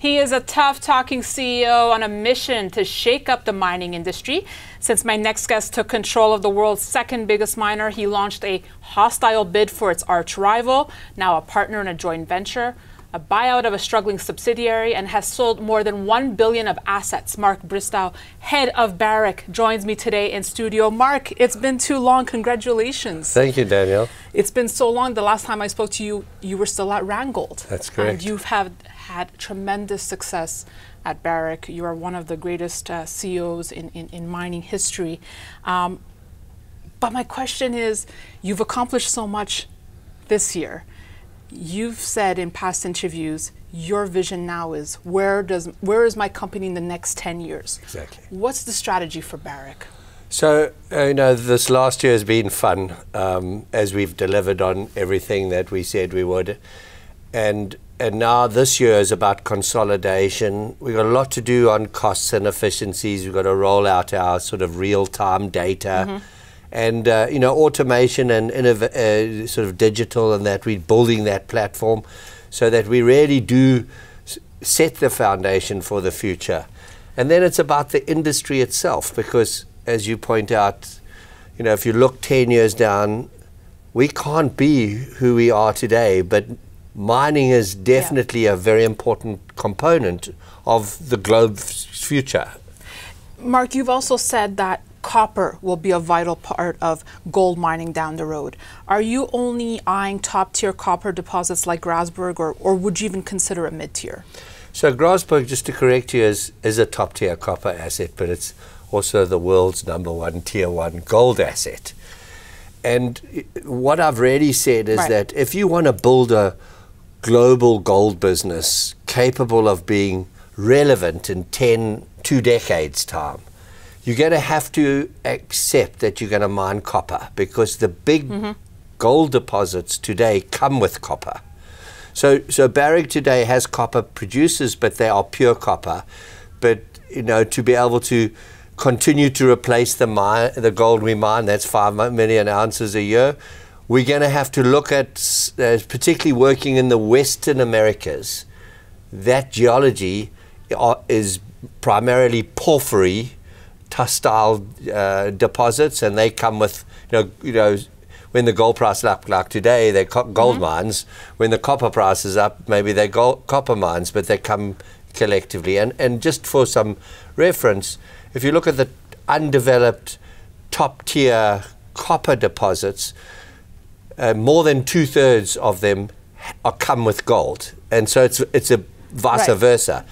He is a tough talking CEO on a mission to shake up the mining industry. Since my next guest took control of the world's second biggest miner, he launched a hostile bid for its arch rival, now a partner in a joint venture a buyout of a struggling subsidiary, and has sold more than 1 billion of assets. Mark Bristow, head of Barrick, joins me today in studio. Mark, it's been too long. Congratulations. Thank you, Danielle. It's been so long. The last time I spoke to you, you were still at Randgold. That's correct. And you've have had tremendous success at Barrick. You are one of the greatest uh, CEOs in, in, in, mining history. Um, but my question is, you've accomplished so much this year. You've said in past interviews your vision now is where does where is my company in the next 10 years? Exactly. What's the strategy for barrick? So uh, you know this last year has been fun um, as we've delivered on everything that we said we would. And and now this year is about consolidation. We've got a lot to do on costs and efficiencies. We've got to roll out our sort of real-time data. Mm -hmm and uh, you know automation and uh, sort of digital and that we're building that platform so that we really do set the foundation for the future. And then it's about the industry itself because as you point out you know if you look 10 years down we can't be who we are today but mining is definitely yeah. a very important component of the globe's future Mark, you've also said that copper will be a vital part of gold mining down the road. Are you only eyeing top tier copper deposits like Grasberg, or, or would you even consider a mid tier? So, Grasberg, just to correct you, is, is a top tier copper asset, but it's also the world's number one tier one gold asset. And eh, what I've really said is right. that if you want to build a global gold business capable of being relevant in 10, two decades' time, you're going to have to accept that you're going to mine copper because the big mm -hmm. gold deposits today come with copper. So, so Barrick today has copper producers, but they are pure copper. But you know, to be able to continue to replace the mine, the gold we mine, that's five million ounces a year. We're going to have to look at, uh, particularly working in the Western Americas, that geology uh, is primarily porphyry style uh, deposits, and they come with you know you know when the gold price is up like today, they're gold mm -hmm. mines. When the copper price is up, maybe they're gold, copper mines, but they come collectively. And and just for some reference, if you look at the undeveloped top tier copper deposits, uh, more than two thirds of them are come with gold, and so it's it's a vice right. versa.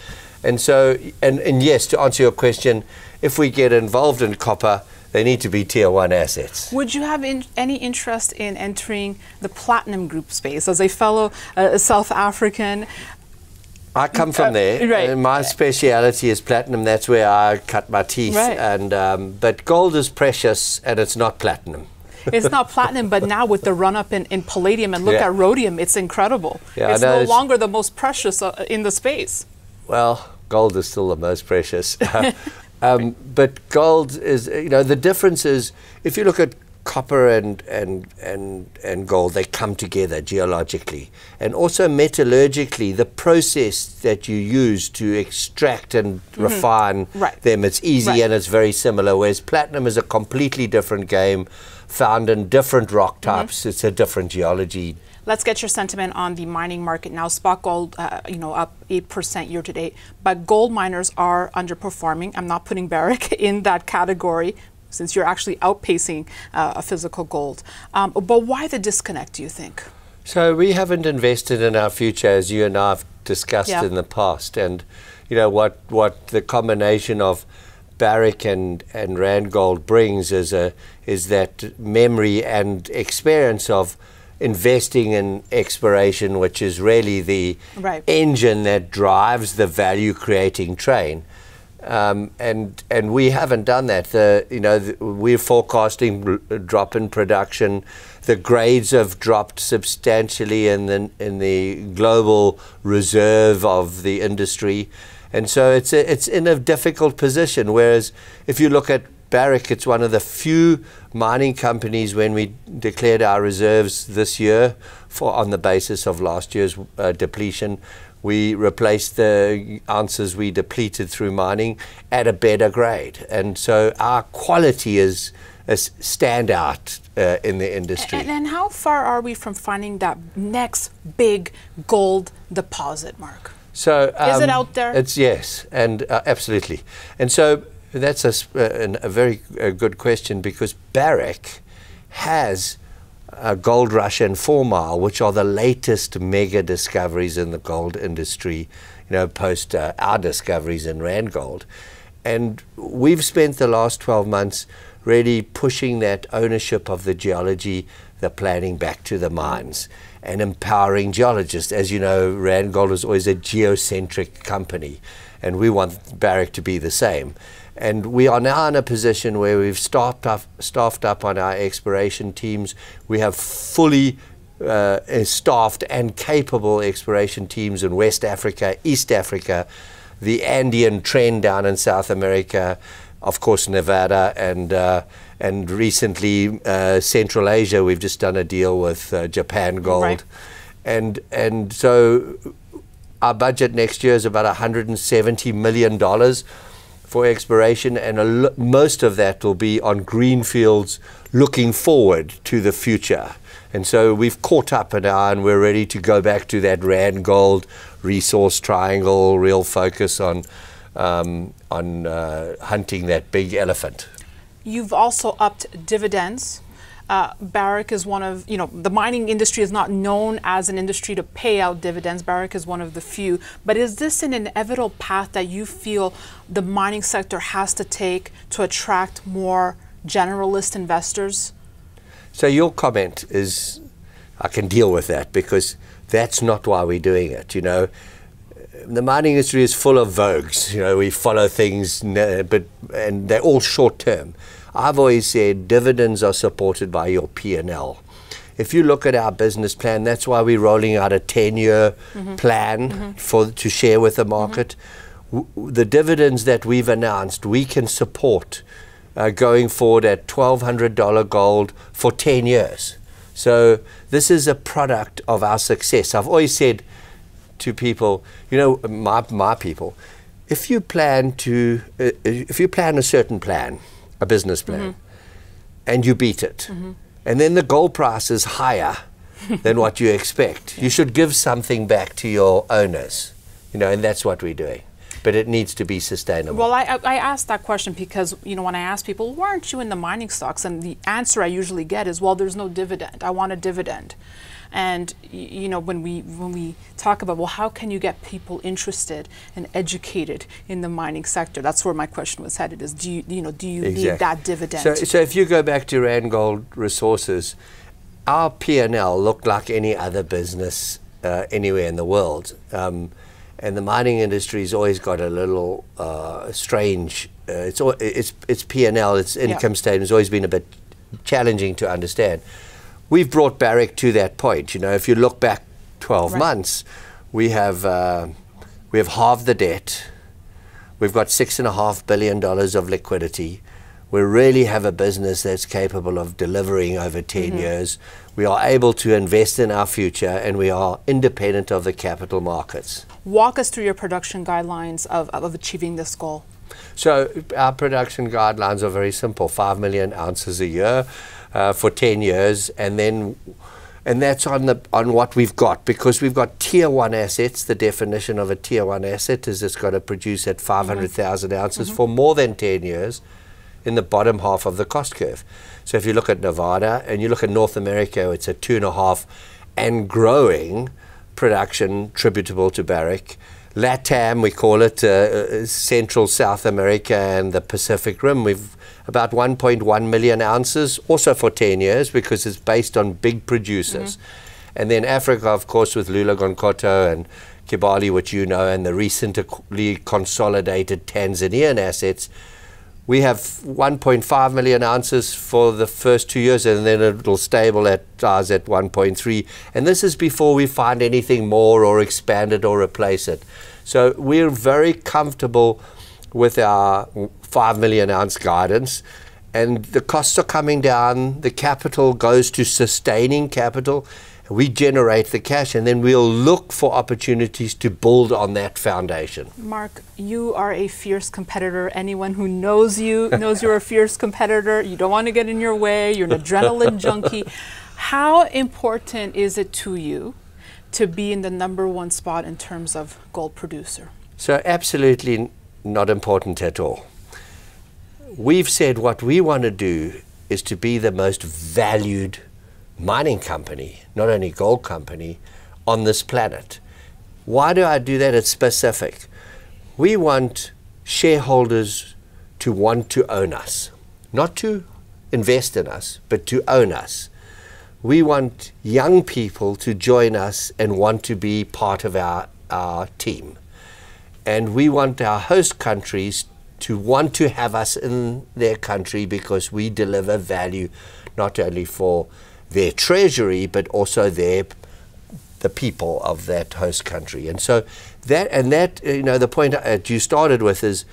And so, and, and yes, to answer your question, if we get involved in copper, they need to be tier one assets. Would you have in, any interest in entering the platinum group space as a fellow uh, South African? I come from uh, there. Right. And my speciality is platinum. That's where I cut my teeth. Right. And um, but gold is precious, and it's not platinum. It's not platinum, but now with the run up in, in palladium and look yeah. at rhodium, it's incredible. Yeah, it's no it's longer the most precious uh, in the space. Well, gold is still the most precious. um, but gold is, you know, the difference is if you look at copper and, and, and, and gold, they come together geologically. And also metallurgically, the process that you use to extract and mm -hmm. refine right. them, it's easy right. and it's very similar. Whereas platinum is a completely different game, found in different rock mm-hmm. types. Mm -hmm. It's a different geology Let's get your sentiment on the mining market now. Spot gold, uh, you know, up 8% year to date, but gold miners are underperforming. I'm not putting Barrick in that category since you're actually outpacing uh, a physical gold. Um, but why the disconnect, do you think? So we haven't invested in our future, as you and I have discussed yeah. in the past. And, you know, what, what the combination of Barrick and, and Randgold brings is, a, is that memory and experience of investing in exploration, which is really the right. engine that drives the value creating train. Um, and and we haven't done that. The you know the, we're forecasting drop in production. The grades have dropped substantially in the in the global reserve of the industry, and so it's a, it's in a difficult position. Whereas if you look at Barrick, it's one of the few mining companies when we declared our reserves this year for on the basis of last year's uh, depletion. We replaced the ounces we depleted through mining at a better grade. And so our quality is a standout uh, in the industry. And, and, how far are we from finding that next big gold deposit, Mark? So um, is it um, out there? It's yes, and uh, absolutely. And so that's a, a, a very a good question because Barrick has uh, Goldrush and Fourmile, which are the latest mega discoveries in the gold industry, you know, post uh, our discoveries in Randgold. And we've spent the last 12 months really pushing that ownership of the geology, the planning back to the mines, and empowering geologists. As you know, Randgold is always a geocentric company, and we want Barrick to be the same. And we are now in a position where we've staffed up, staffed up on our exploration teams. We have fully uh, staffed and capable exploration teams in West Africa, East Africa, the Andean trend down in South America, of course Nevada, and uh, and recently uh, Central Asia. We've just done a deal with uh, Japan Gold, right. and and so our budget next year is about 170 million dollars for exploration, and most of that will be on greenfields looking forward to the future. And so we've caught up now and we're ready to go back to that Randgold resource triangle, real focus on, um, on uh, hunting that big elephant. You've also upped dividends uh, Barrick is one of, you know, the mining industry is not known as an industry to pay out dividends. Barrick is one of the few. But is this an inevitable path that you feel the mining sector has to take to attract more generalist investors? So your comment is, I can deal with that because that's not why we're doing it. You know, the mining industry is full of vogues. You know, we follow things, but and they're all short term. I've always said dividends are supported by your P&L. If you look at our business plan, that's why we're rolling out a 10-year mm-hmm. plan mm-hmm. for to share with the mm-hmm. market. Mm-hmm. the dividends that we've announced, we can support uh, going forward at $1,200 gold for 10 years. So this is a product of our success. I've always said to people, you know, my, my people, if you plan to, uh, if you plan a certain plan, a business plan, mm-hmm. and you beat it, mm-hmm. and then the gold price is higher than what you expect, yeah. you should give something back to your owners, you know, and that's what we're doing. But it needs to be sustainable. Well, I, I asked that question because, you know, when I ask people, why aren't you in the mining stocks? And the answer I usually get is, well, there's no dividend. I want a dividend. And you know, when we when we talk about well, how can you get people interested and educated in the mining sector? That's where my question was headed. Is do you you know do you exactly. need that dividend? So, so if you go back to Randgold Resources, our P and L looked like any other business uh, anywhere in the world. Um, and the mining industry's always got a little uh, strange. Uh, it's it's it's P and L, its income statement has always been a bit challenging to understand we've brought Barrick to that point. You know, if you look back 12 right. months, we have uh, we have halved the debt. We've got six and a half billion dollars of liquidity. We really have a business that's capable of delivering over 10 mm-hmm. years. We are able to invest in our future and we are independent of the capital markets. Walk us through your production guidelines of, of achieving this goal. So, our production guidelines are very simple 5 million ounces a year uh, for 10 years, and then and that's on the on what we've got because we've got tier one assets. The definition of a tier one asset is it's got to produce at 500,000 mm-hmm. ounces mm-hmm. for more than 10 years in the bottom half of the cost curve. So if you look at Nevada and you look at North America, it's a two and a half and growing production tributable to Barrick. LATAM, we call it, uh, uh Central South America and the Pacific Rim. We've about 1.1 million ounces, also for 10 years because it's based on big producers. Mm-hmm. And then Africa, of course, with Loulo-Gounkoto and Kibali, which you know, and the recently consolidated Tanzanian assets. We have 1.5 million ounces for the first two years, and then it'll stable at ours at 1.3. And this is before we find anything more or expand it or replace it. So we're very comfortable with our 5 million ounce guidance and the costs are coming down. The capital goes to sustaining capital. We generate the cash and then we'll look for opportunities to build on that foundation. Mark, you are a fierce competitor. Anyone who knows you knows you're a fierce competitor. You don't want to get in your way, you're an adrenaline junkie. How important is it to you to be in the number one spot in terms of gold producer? So, absolutely not important at all. We've said what we want to do is to be the most valued mining company, not only gold company, on this planet. Why do I do that? It's specific. We want shareholders to want to own us, not to invest in us, but to own us. We want young people to join us and want to be part of our, our team. And we want our host countries to want to have us in their country because we deliver value not only for their treasury, but also their the people of that host country. And so that and that you know the point that you started with is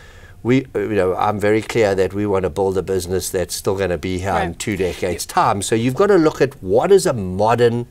we uh, you know I'm very clear that we want to build a business that's still going to be here right. in two decades time. So you've got to look at what is a modern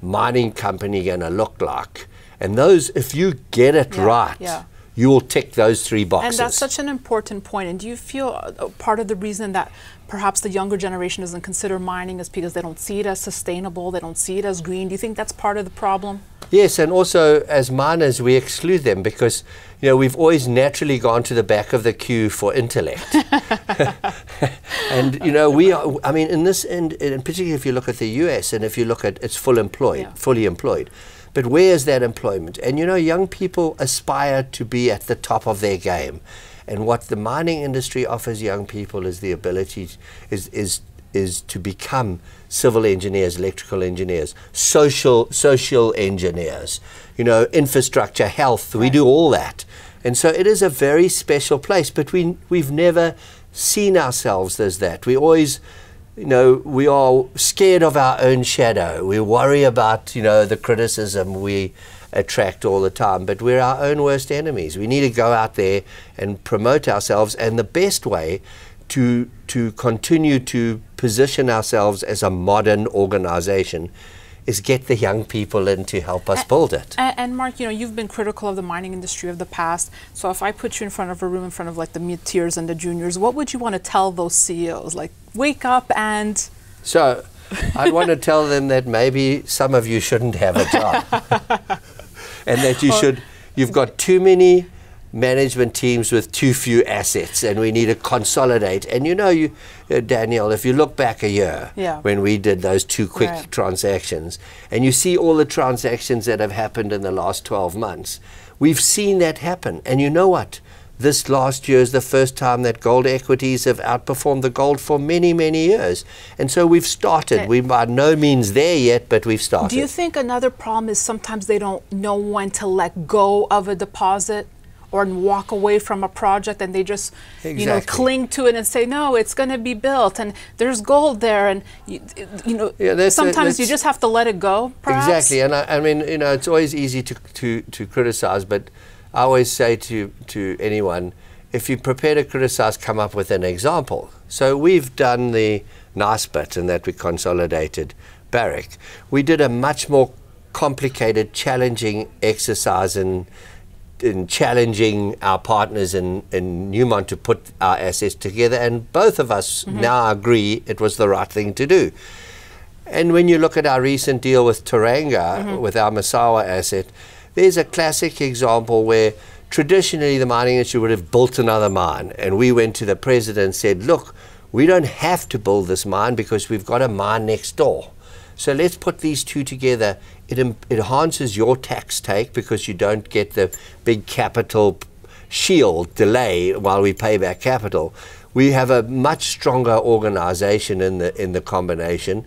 mining company going to look like. And those if you get it yeah, right yeah you will tick those three boxes. And that's such an important point. And do you feel uh, part of the reason that perhaps the younger generation doesn't consider mining is because they don't see it as sustainable, they don't see it as green? Do you think that's part of the problem? Yes, and also as miners, we exclude them because you know we've always naturally gone to the back of the queue for intellect, and you know we are. I mean, in this, and, and particularly if you look at the U.S. and if you look at it's full employed, yeah. fully employed. But where is that employment? And you know, young people aspire to be at the top of their game. And what the mining industry offers young people is the ability is is is to become civil engineers, electrical engineers, social social engineers, you know, infrastructure, health. Right. We do all that. And so it is a very special place, but we we've never seen ourselves as that. We always you know, we are scared of our own shadow. We worry about, you know, the criticism we attract all the time, but we're our own worst enemies. We need to go out there and promote ourselves, and the best way to to continue to position ourselves as a modern organization is get the young people in to help us and, build it. And, and, Mark, you know, you've been critical of the mining industry of the past. So if I put you in front of a room in front of like the mid tiers and the juniors, what would you want to tell those CEOs? Like, wake up and. So I'd want to tell them that maybe some of you shouldn't have a job, and that you should. You've got too many management teams with too few assets and we need to consolidate. And you know, you, uh, Danielle, if you look back a year yeah. when we did those two quick right. transactions and you see all the transactions that have happened in the last 12 months, we've seen that happen. And you know what? This last year is the first time that gold equities have outperformed the gold for many, many years. And so we've started. Okay. We're by no means there yet, but we've started. Do you think another problem is sometimes they don't know when to let go of a deposit? Or walk away from a project and they just exactly. you know cling to it and say no it's going to be built and there's gold there and you, you know yeah, sometimes you just have to let it go perhaps? exactly and I, I, mean you know it's always easy to, to, to criticize but I always say to to anyone if you prepare to criticize come up with an example so we've done the nice bit and that we consolidated Barrick we did a much more complicated challenging exercise in in challenging our partners in, in Newmont to put our assets together, and both of us mm-hmm. now agree it was the right thing to do. And when you look at our recent deal with Teranga, mm-hmm. with our Massawa asset, there's a classic example where traditionally the mining industry would have built another mine, and we went to the president and said, Look, we don't have to build this mine because we've got a mine next door. So let's put these two together. It, enhances your tax take because you don't get the big capital shield delay while we pay back capital. We have a much stronger organization in the in the combination.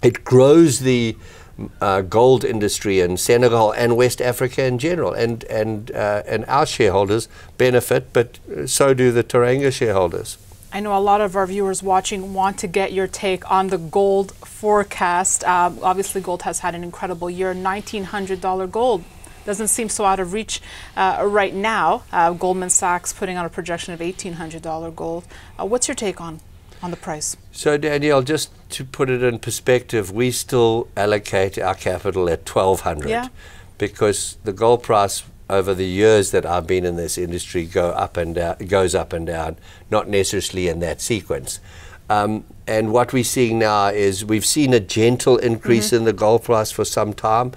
It grows the uh, gold industry in Senegal and West Africa in general, and and uh, and our shareholders benefit, but so do the Teranga shareholders. I know a lot of our viewers watching want to get your take on the gold forecast. Um, obviously, gold has had an incredible year. $1,900 gold doesn't seem so out of reach uh, right now. Uh, Goldman Sachs putting out a projection of $1,800 gold. Uh, what's your take on on the price? So, Danielle, just to put it in perspective, we still allocate our capital at 1200 yeah. because the gold price over the years that I've been in this industry go up and down, goes up and down, not necessarily in that sequence. Um, and what we're seeing now is we've seen a gentle increase mm-hmm. in the gold price for some time,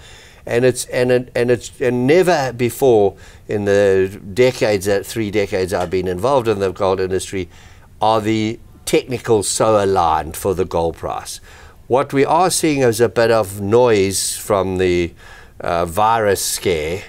and it's and it, and it's and never before in the decades that three decades I've been involved in the gold industry are the technicals so aligned for the gold price. What we are seeing is a bit of noise from the uh, virus scare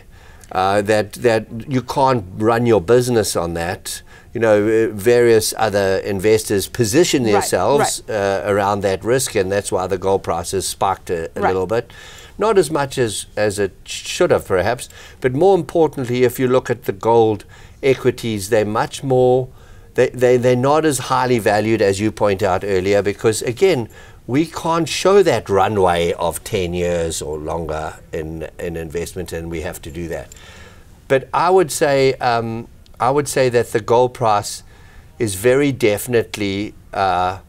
uh, that that you can't run your business on that. You know, various other investors position themselves right, right. Uh, around that risk, and that's why the gold price has spiked a, a right. little bit. Not as much as, as it should have, perhaps, but more importantly, if you look at the gold equities, they're much more, they, they, they're not as highly valued as you point out earlier, because again, we can't show that runway of 10 years or longer in, in investment, and we have to do that. But I would say, um, I would say that the gold price is very definitely uh,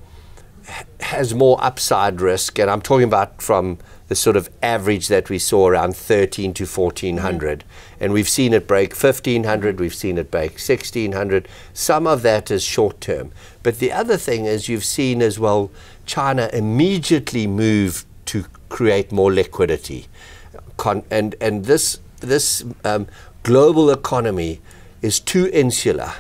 has more upside risk, and I'm talking about from the sort of average that we saw around 13 to 1400. Mm. And we've seen it break 1500, we've seen it break 1600. Some of that is short term. But the other thing is, you've seen as well China immediately move to create more liquidity. Con- and, and this, this um, global economy is too insular,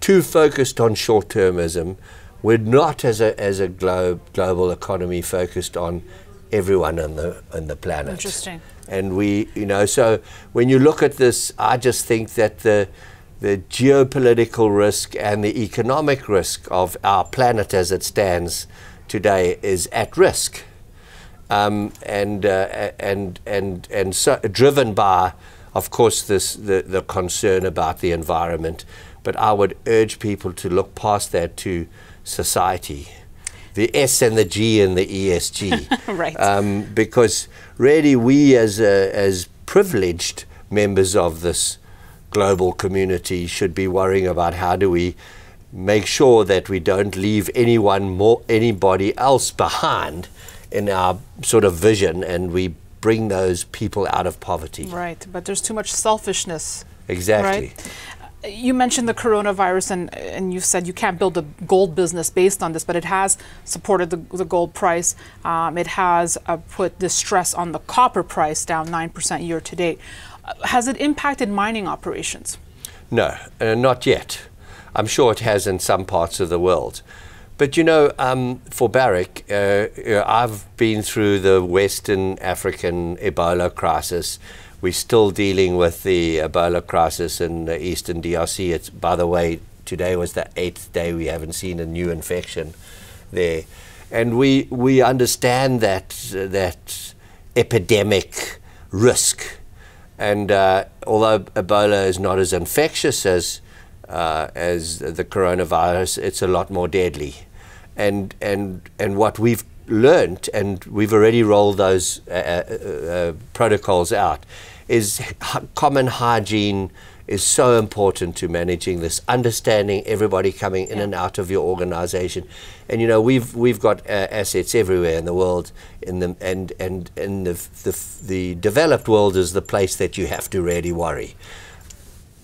too focused on short termism. We're not, as a, as a globe, global economy, focused on everyone on the, on the planet. Interesting. And we, you know, so when you look at this, I just think that the, the geopolitical risk and the economic risk of our planet as it stands today is at risk, um, and uh, and and and so driven by, of course, this the, the concern about the environment. But I would urge people to look past that to society, the S and the G and the ESG, right? Um, because really, we as a, as privileged members of this global community should be worrying about how do we make sure that we don't leave anyone more anybody else behind in our sort of vision and we bring those people out of poverty. Right, but there's too much selfishness. Exactly. Right? You mentioned the coronavirus, and, and you said you can't build a gold business based on this, but it has supported the, the gold price. Um, it has uh, put the stress on the copper price down 9% year to date. Uh, has it impacted mining operations? No, uh, not yet. I'm sure it has in some parts of the world. But you know, um, for Barrick, uh, I've been through the Western African Ebola crisis. We're still dealing with the Ebola crisis in the Eastern DRC. It's, by the way, today was the eighth day we haven't seen a new infection there, and we we understand that that epidemic risk. And uh, although Ebola is not as infectious as uh, as the coronavirus, it's a lot more deadly. And, and, and what we've learned, and we've already rolled those uh, uh, uh protocols out, is common hygiene is so important to managing this, understanding everybody coming in yeah. and out of your organization. And you know, we've we've got uh, assets everywhere in the world in the and and in the, the the developed world is the place that you have to really worry.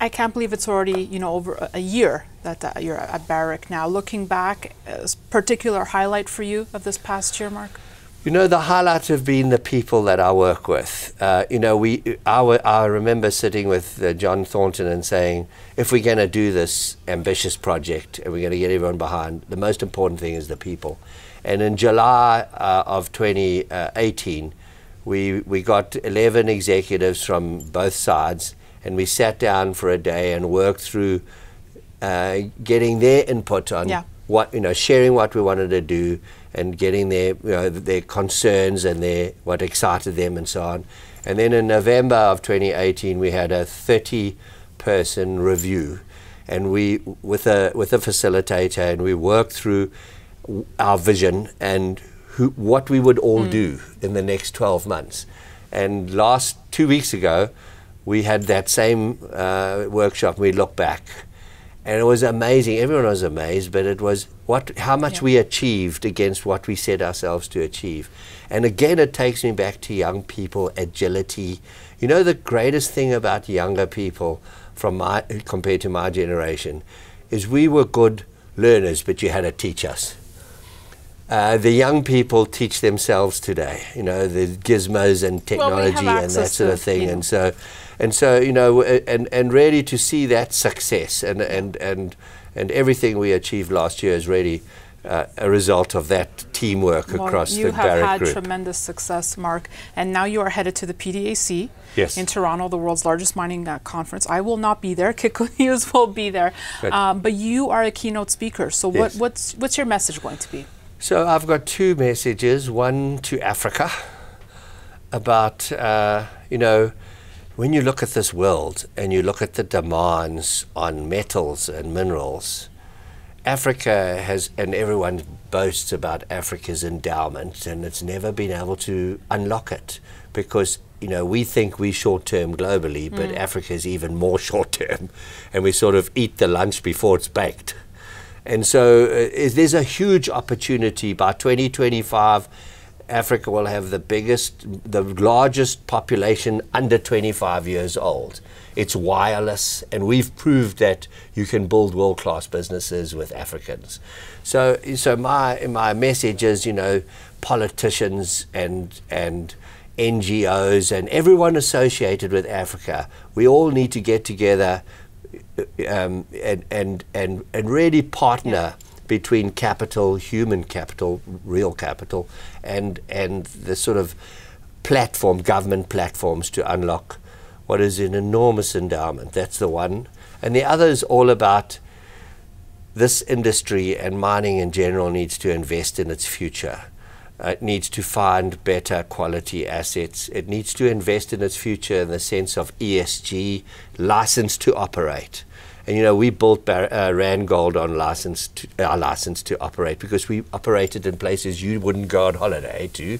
I can't believe it's already you know over a year that uh, you're at Barrick now. Looking back, a particular highlight for you of this past year, Mark? You know, the highlight have been the people that I work with. Uh, you know, we I, I remember sitting with uh, John Thornton and saying, if we're going to do this ambitious project and we're going to get everyone behind, the most important thing is the people. And in July uh, of 2018, we we got 11 executives from both sides and we sat down for a day and worked through uh, getting their input on yeah. what you know, sharing what we wanted to do, and getting their you know, their concerns and their what excited them and so on. And then in November of 2018, we had a 30-person review, and we with a with a facilitator, and we worked through our vision and who, what we would all mm. do in the next 12 months. And last two weeks ago, we had that same uh, workshop. We look back, and it was amazing. Everyone was amazed, but it was what how much yeah. we achieved against what we set ourselves to achieve. And again, it takes me back to young people, agility. You know, the greatest thing about younger people from my compared to my generation is we were good learners, but you had to teach us. Uh, the young people teach themselves today, you know, the gizmos and technology well, we and that sort of thing. And so, and so, you know, and, and really to see that success and, and, and, and everything we achieved last year is really uh, a result of that teamwork well, across the Barrick Group. You have had tremendous success, Mark, and now you are headed to the PDAC yes. in Toronto, the world's largest mining uh, conference. I will not be there. Kitco News will be there, um, but you are a keynote speaker. So, yes. what, what's what's your message going to be? So, I've got two messages. One to Africa about uh, you know when you look at this world and you look at the demands on metals and minerals, Africa has, and everyone boasts about Africa's endowment, and it's never been able to unlock it because you know we think we short term globally, but mm. Africa is even more short term, and we sort of eat the lunch before it's baked. And so uh, there's a huge opportunity by 2025 Africa will have the biggest, the largest population under 25 years old. It's wireless, and we've proved that you can build world-class businesses with Africans. So, so my my message is, you know, politicians and and NGOs and everyone associated with Africa, we all need to get together um, and and and and really partner. Yeah between capital, human capital, real capital, and and the sort of platform, government platforms to unlock what is an enormous endowment. That's the one. And the other is all about this industry and mining in general needs to invest in its future. It needs to find better quality assets. It needs to invest in its future in the sense of ESG, license to operate. And you know, we built Bar- uh, on license to, our license to operate because we operated in places you wouldn't go on holiday to.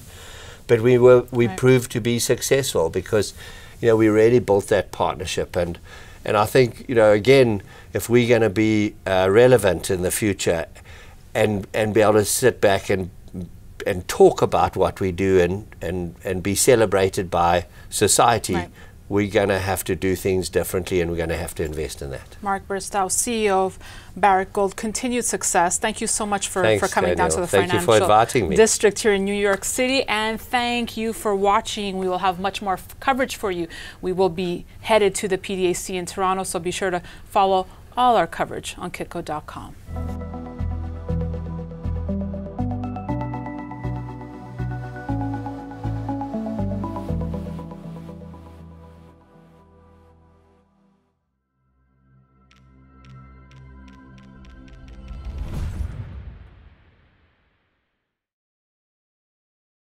But we were we right. proved to be successful because you know we really built that partnership and and I think you know again if we're going to be uh, relevant in the future and and be able to sit back and and talk about what we do and and and be celebrated by society. Right we're going to have to do things differently and we're going to have to invest in that. Mark Bristow, CEO of Barrick Gold, continued success. Thank you so much for, for coming Daniel. down to the thank financial district here in New York City. And thank you for watching. We will have much more coverage for you. We will be headed to the PDAC in Toronto, so be sure to follow all our coverage on kitco.com.